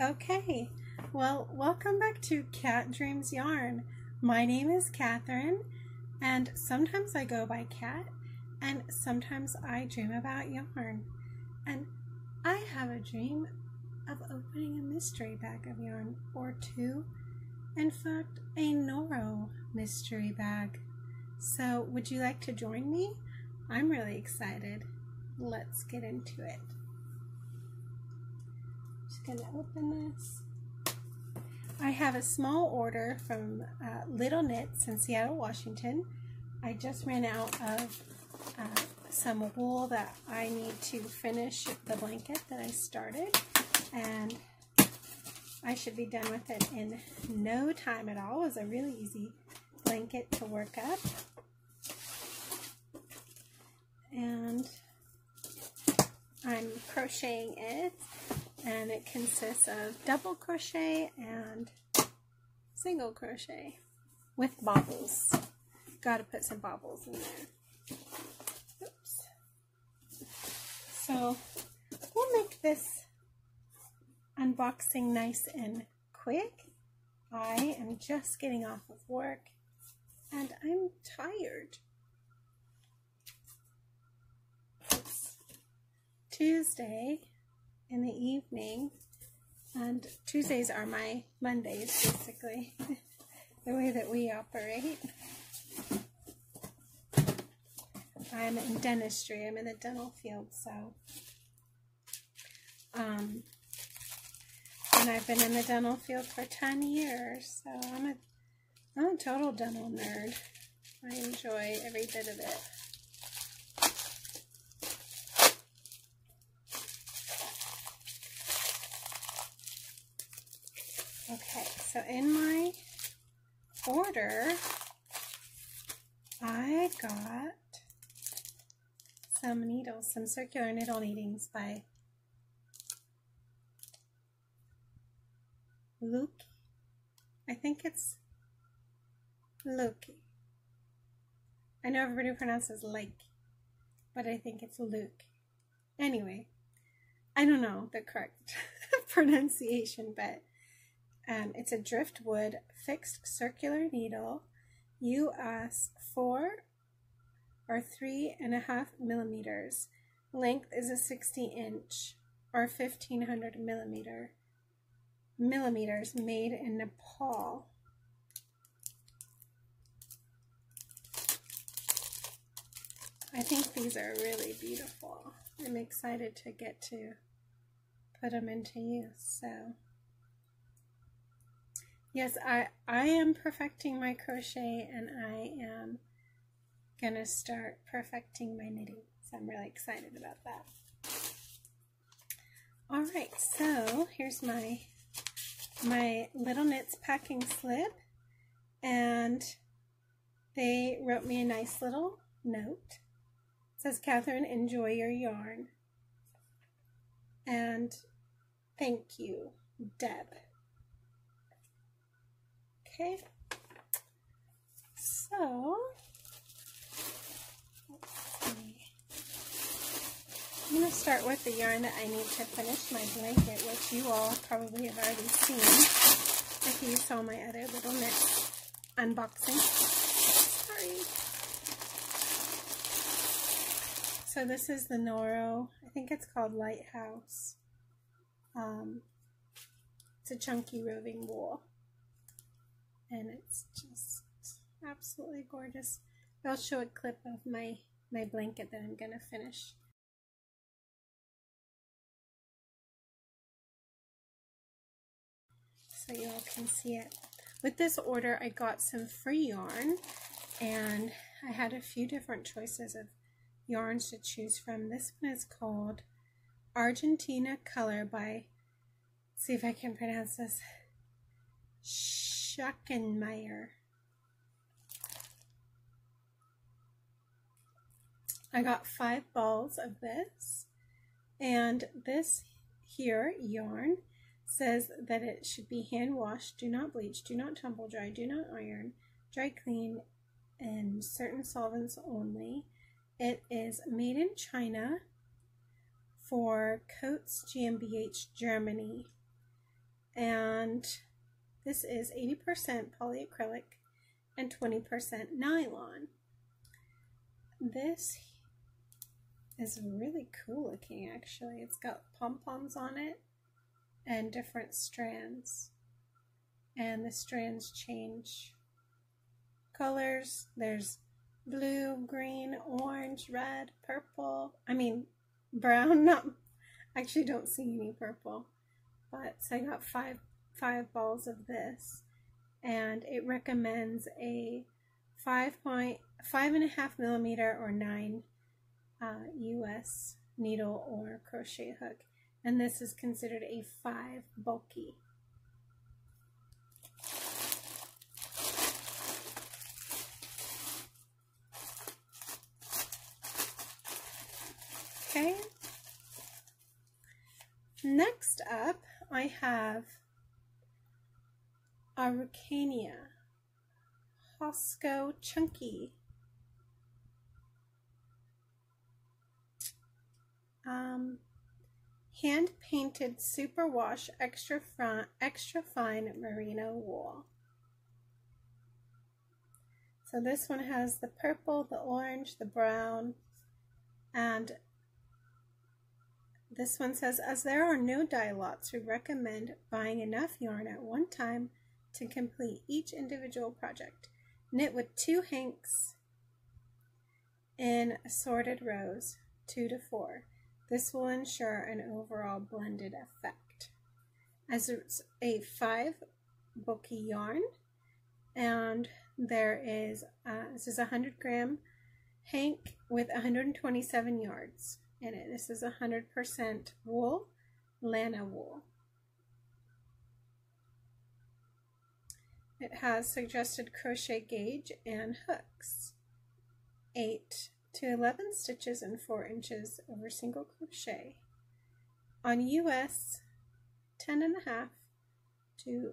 Okay, well, welcome back to Cat Dreams Yarn. My name is Catherine, and sometimes I go by Cat, and sometimes I dream about yarn. And I have a dream of opening a mystery bag of yarn, or two. In fact, a Noro mystery bag. So, would you like to join me? I'm really excited. Let's get into it going to open this. I have a small order from uh, Little Knits in Seattle, Washington. I just ran out of uh, some wool that I need to finish the blanket that I started. And I should be done with it in no time at all. It was a really easy blanket to work up. And I'm crocheting it and it consists of double crochet and single crochet with bobbles. Got to put some bobbles in there. Oops. So we'll make this unboxing nice and quick. I am just getting off of work and I'm tired. Tuesday in the evening. And Tuesdays are my Mondays, basically, the way that we operate. I'm in dentistry. I'm in the dental field, so. Um, and I've been in the dental field for 10 years, so I'm a, I'm a total dental nerd. I enjoy every bit of it. Okay, so in my order, I got some needles, some circular needle kneadings by Luke. I think it's Luke. I know everybody pronounces Lake, but I think it's Luke. Anyway, I don't know the correct pronunciation, but um, it's a driftwood fixed circular needle, US 4 or 3 and a half millimeters. Length is a 60 inch or 1500 millimeter millimeters made in Nepal. I think these are really beautiful. I'm excited to get to put them into use. So Yes, I, I am perfecting my crochet and I am going to start perfecting my knitting. So I'm really excited about that. All right, so here's my my Little Knits packing slip and they wrote me a nice little note. It says, Catherine, enjoy your yarn. And thank you, Deb. Okay, so I'm going to start with the yarn that I need to finish my blanket, which you all probably have already seen if you saw my other little knit unboxing. Sorry. So this is the Noro, I think it's called Lighthouse. Um, it's a chunky roving wool and it's just absolutely gorgeous. I'll show a clip of my, my blanket that I'm going to finish. So you all can see it. With this order, I got some free yarn, and I had a few different choices of yarns to choose from. This one is called Argentina Color by, see if I can pronounce this, Schachenmayr. I got five balls of this, and this here yarn says that it should be hand washed, do not bleach, do not tumble dry, do not iron, dry clean, and certain solvents only. It is made in China for Coats GmbH Germany And this is 80% polyacrylic and 20% nylon. This is really cool looking actually. It's got pom-poms on it and different strands. And the strands change colors. There's blue, green, orange, red, purple. I mean, brown. Not actually don't see any purple. But so I got five five balls of this, and it recommends a five point five and a half millimeter or nine uh, U.S. needle or crochet hook, and this is considered a five bulky. Okay. Next up, I have Araucania Huasco Chunky. Um, hand painted superwash extra front extra fine merino wool. So this one has the purple, the orange, the brown, and this one says, as there are no dye lots, we recommend buying enough yarn at one time to complete each individual project. Knit with two hanks in assorted rows, two to four. This will ensure an overall blended effect. As it's a five bulky yarn, and there is, uh, this is a 100 gram hank with 127 yards in it. This is 100% wool, Lana wool. It has suggested crochet gauge and hooks. 8 to 11 stitches and 4 inches over single crochet. On US, 10 and a half to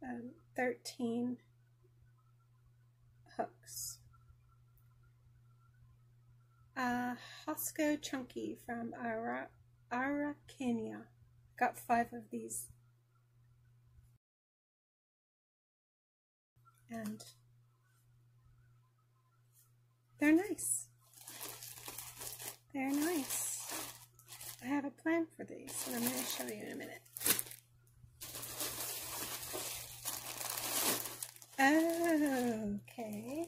um, 13 hooks. Uh, Huasco Chunky from Ara Kenya, Got five of these. And they're nice. They're nice. I have a plan for these, and I'm going to show you in a minute. Okay.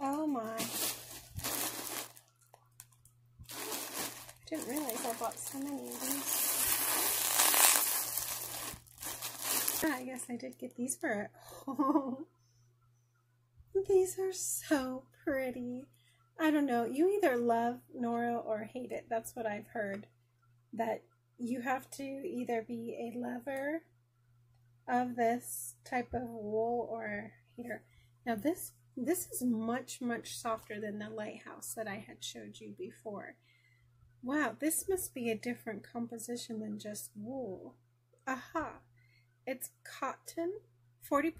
Oh my. I didn't realize I bought so many of these. Ah, I guess I did get these for home. these are so pretty. I don't know. You either love Noro or hate it. That's what I've heard. That you have to either be a lover of this type of wool or hater. Now this this is much, much softer than the lighthouse that I had showed you before. Wow, this must be a different composition than just wool. Aha! It's cotton, 40%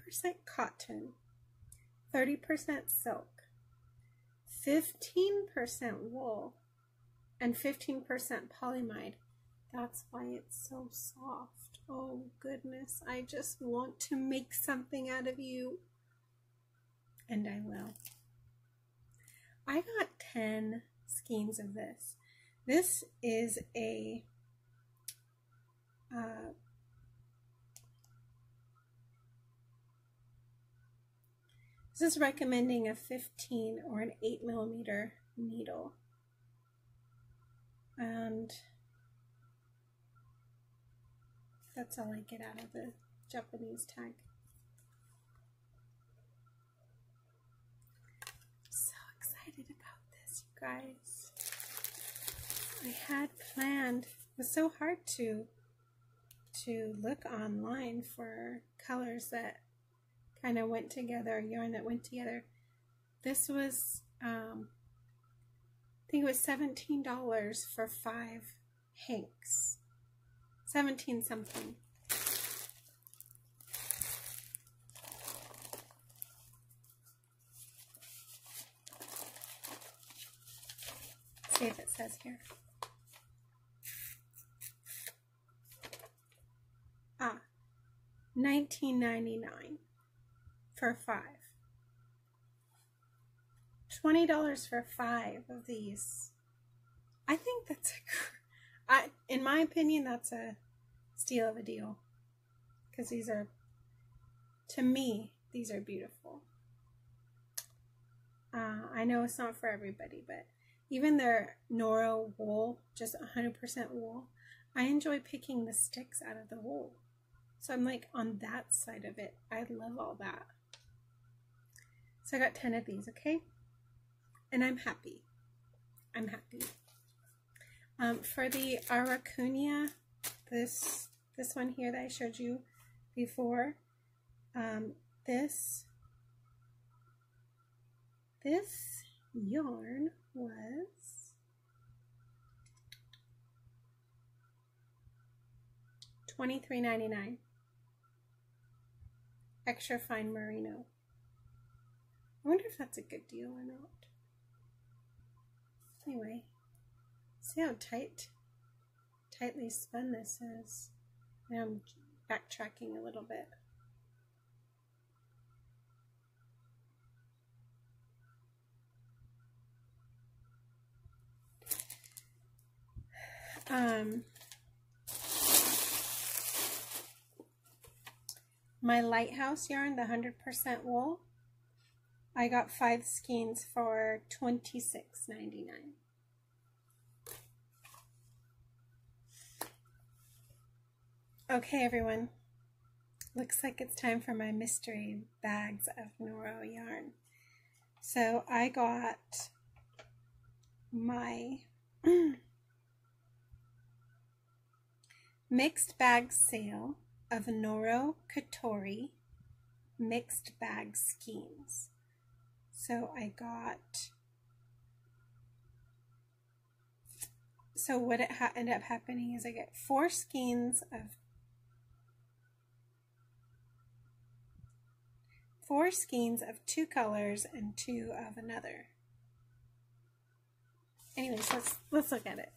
cotton, 30% silk, 15% wool, and 15% polyamide. That's why it's so soft. Oh goodness, I just want to make something out of you and I will. I got 10 skeins of this. This is a uh, this is recommending a 15 or an 8 millimeter needle. And that's all I get out of the Japanese tag. So excited about this, you guys. I had planned, it was so hard to to look online for colors that kind of went together, yarn that went together. This was, um, I think it was $17 for five hanks. 17 something. See if it says here. Ah, 1999 for five. $20 for five of these. I think that's a, I, in my opinion, that's a steal of a deal. Because these are, to me, these are beautiful. Uh, I know it's not for everybody, but even their Noro wool, just 100% wool, I enjoy picking the sticks out of the wool. So I'm like on that side of it. I love all that. So I got 10 of these, okay? And I'm happy. I'm happy. Um, for the Araucania, this this one here that I showed you before, um, this this yarn was twenty three ninety nine. Extra fine merino. I wonder if that's a good deal or not. Anyway, see how tight, tightly spun this is. Now I'm backtracking a little bit. Um, my lighthouse yarn, the 100% wool, I got five skeins for $26.99. Okay, everyone. Looks like it's time for my mystery bags of Noro yarn. So I got my mixed bag sale of Noro Katori mixed bag skeins. So I got so what it ha- ended up happening is I get four skeins of four skeins of two colors and two of another. Anyways, let's let's look at it.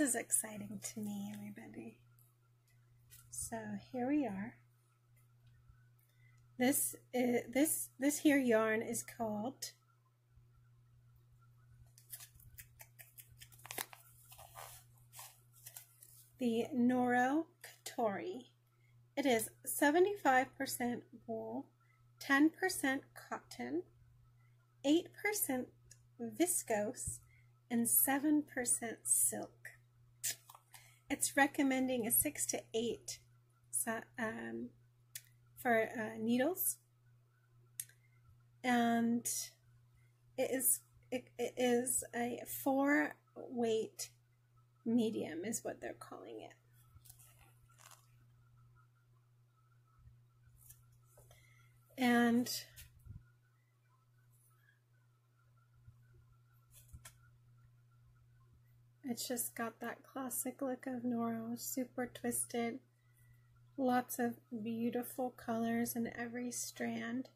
This is exciting to me, everybody. So here we are. This is, this this here yarn is called the Noro Katori. It is 75% wool, 10% cotton, 8% viscose, and 7% silk. It's recommending a 6 to 8 um, for uh, needles. And it is it, it is a four weight medium is what they're calling it. And it's just got that classic look of Noro, super twisted, lots of beautiful colors in every strand.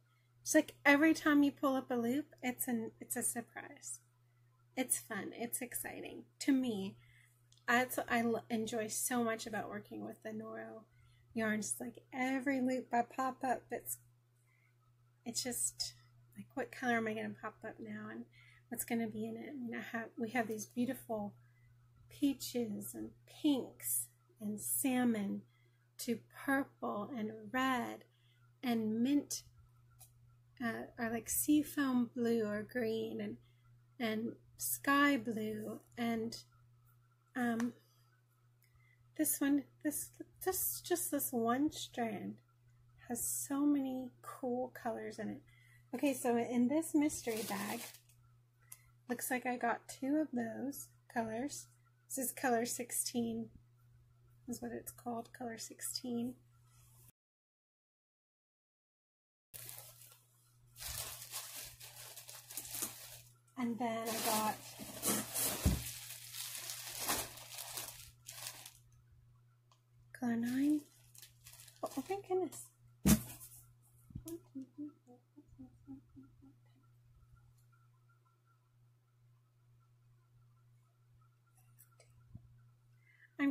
It's like every time you pull up a loop, it's an it's a surprise. It's fun. It's exciting to me. That's what I enjoy so much about working with the Noro yarns. Like every loop I pop up, it's it's just like what color am I going to pop up now, and what's going to be in it. And I have we have these beautiful peaches and pinks and salmon to purple and red and mint uh, or like seafoam blue or green and and sky blue and um this one this this just this one strand has so many cool colors in it. Okay so in this mystery bag looks like I got two of those colors this is color 16, is what it's called, color 16. And then I got color 9. Oh, oh thank goodness.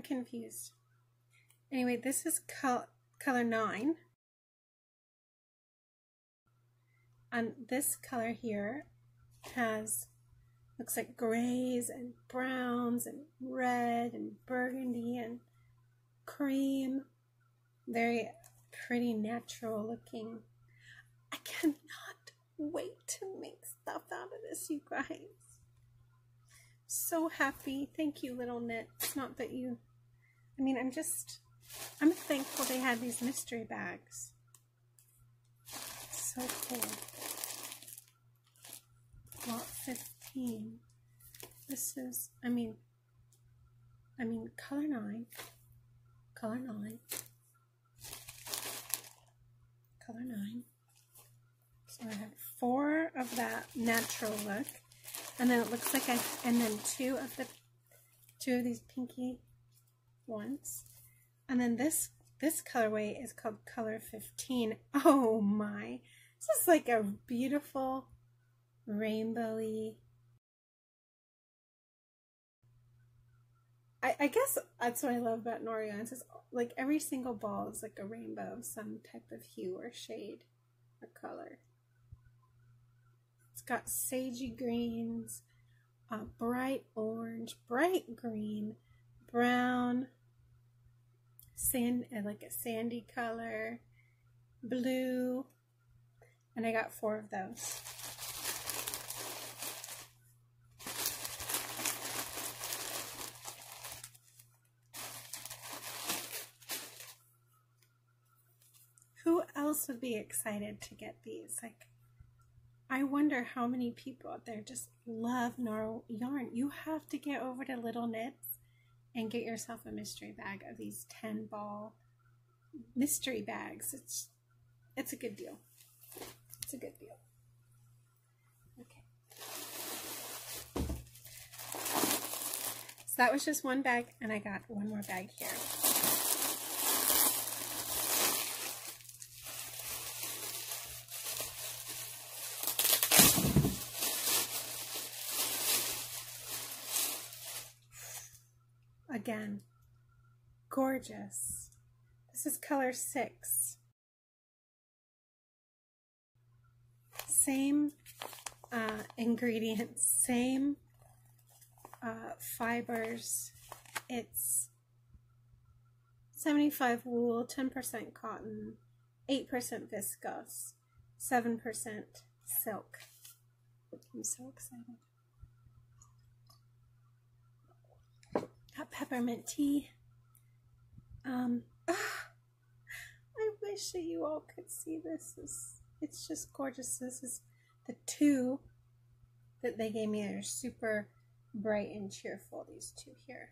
Confused. Anyway, this is col color 9. And this color here has, looks like grays and browns and red and burgundy and cream. Very pretty natural looking. I cannot wait to make stuff out of this, you guys. So happy. Thank you, little Knit. It's Not that you, I mean, I'm just, I'm thankful they had these mystery bags. So cool. Lot 15. This is, I mean, I mean, color 9. Color 9. Color 9. So I have four of that natural look. And then it looks like I, and then two of the, two of these pinky ones. And then this, this colorway is called color 15. Oh my. This is like a beautiful rainbowy. I, I guess that's what I love about Noro. It's like every single ball is like a rainbow of some type of hue or shade or color. It's got sagey greens, uh, bright orange, bright green, brown, sand, uh, like a sandy color, blue, and I got four of those. Who else would be excited to get these? Like, I wonder how many people out there just love Gnarl yarn. You have to get over to Little Knits and get yourself a mystery bag of these 10 ball mystery bags. It's it's a good deal. It's a good deal. Okay. So that was just one bag and I got one more bag here. Again. Gorgeous. This is color six. Same uh, ingredients, same uh, fibers. It's 75 wool, 10% cotton, 8% viscose, 7% silk. I'm so excited. Got peppermint tea. Um, I wish that you all could see this. It's, it's just gorgeous. This is the two that they gave me. They're super bright and cheerful, these two here.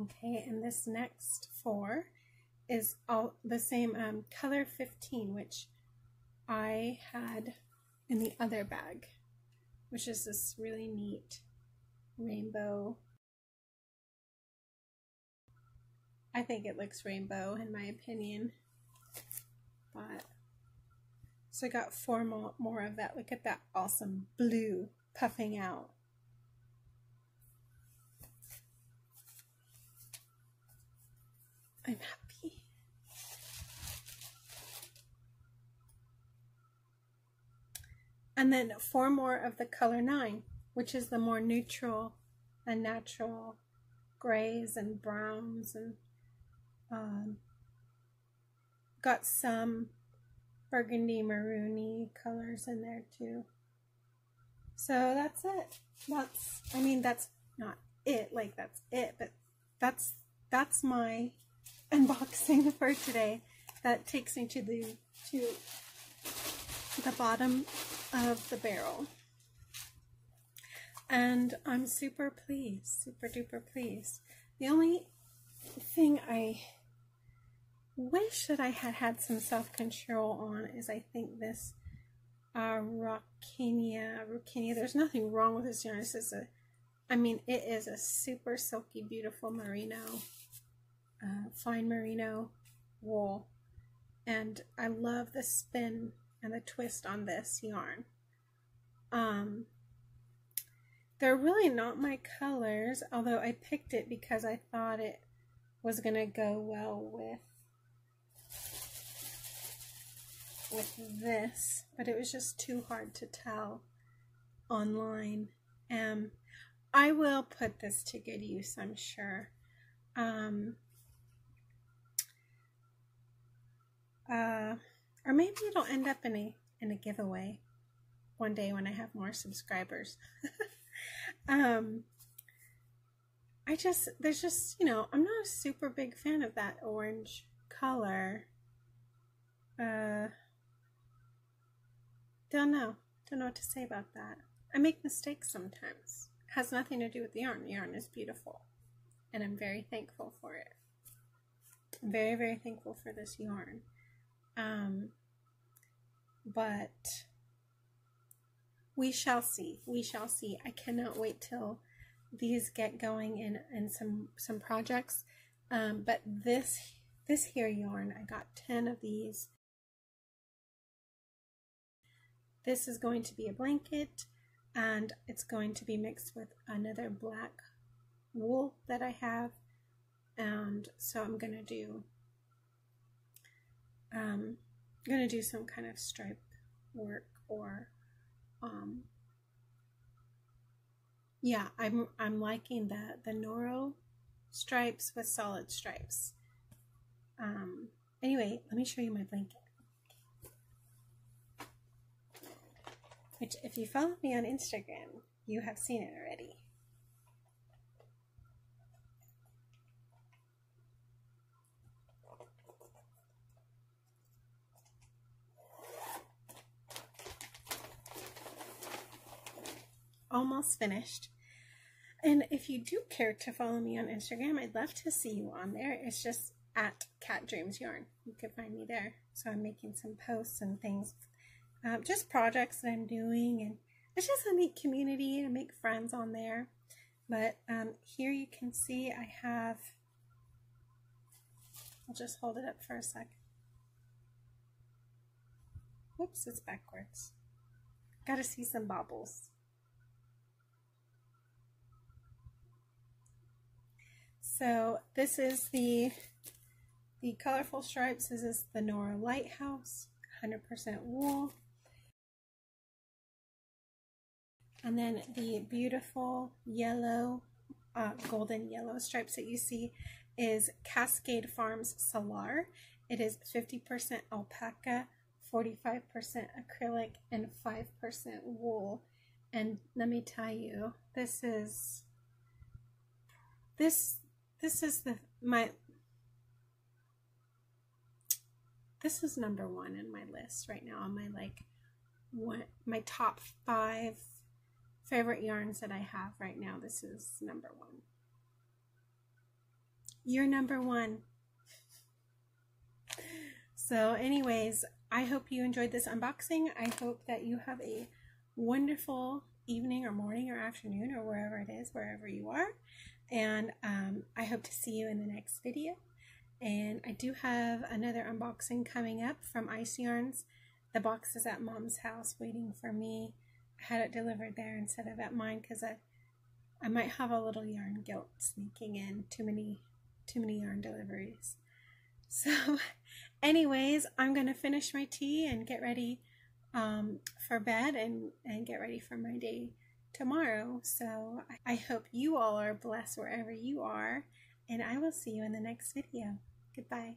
Okay, and this next four is all the same um, color 15, which I had in the other bag, which is this really neat rainbow. I think it looks rainbow in my opinion, but so I got four more, more of that. Look at that awesome blue puffing out. I'm happy. And then four more of the color nine, which is the more neutral and natural grays and browns and um, got some burgundy maroony colors in there too. So that's it. That's, I mean, that's not it, like that's it, but that's, that's my unboxing for today. That takes me to the to the bottom of the barrel. And I'm super pleased, super duper pleased. The only thing I wish that I had had some self-control on is I think this uh, Rockinia, Rockinia, there's nothing wrong with this yarn. This is a, I mean, it is a super silky, beautiful merino uh, fine merino wool. And I love the spin and the twist on this yarn. Um, they're really not my colors, although I picked it because I thought it was going to go well with with this, but it was just too hard to tell online. Um, I will put this to good use, I'm sure. Um, uh, or maybe it'll end up in a in a giveaway one day when I have more subscribers. um, I just there's just you know I'm not a super big fan of that orange color. Uh, don't know. Don't know what to say about that. I make mistakes sometimes. It has nothing to do with the yarn. The yarn is beautiful. And I'm very thankful for it. I'm very, very thankful for this yarn. Um, but we shall see. We shall see. I cannot wait till these get going in, in some, some projects. Um, but this, this here yarn, I got 10 of these This is going to be a blanket and it's going to be mixed with another black wool that I have. And so I'm going to do, um, going to do some kind of stripe work or, um, yeah, I'm, I'm liking the, the Noro stripes with solid stripes. Um, anyway, let me show you my blanket. which if you follow me on Instagram, you have seen it already. Almost finished. And if you do care to follow me on Instagram, I'd love to see you on there. It's just at Cat Dreams Yarn. You can find me there. So I'm making some posts and things um, just projects that I'm doing and it's just a neat community to make friends on there. But um, here you can see I have, I'll just hold it up for a sec. Whoops, it's backwards. Got to see some bobbles. So this is the the colorful stripes. This is the Noro Lighthouse, 100% wool. And then the beautiful yellow, uh, golden yellow stripes that you see is Cascade Farms Solar. It is 50% alpaca, 45% acrylic, and 5% wool. And let me tell you, this is this this is the my this is number one in my list right now on my like one my top five favorite yarns that I have right now, this is number one. You're number one. So anyways, I hope you enjoyed this unboxing. I hope that you have a wonderful evening or morning or afternoon or wherever it is, wherever you are. And um, I hope to see you in the next video. And I do have another unboxing coming up from Ice Yarns. The box is at mom's house waiting for me I had it delivered there instead of at mine because I I might have a little yarn guilt sneaking in. Too many too many yarn deliveries. So anyways, I'm gonna finish my tea and get ready um, for bed and, and get ready for my day tomorrow. So I hope you all are blessed wherever you are, and I will see you in the next video. Goodbye.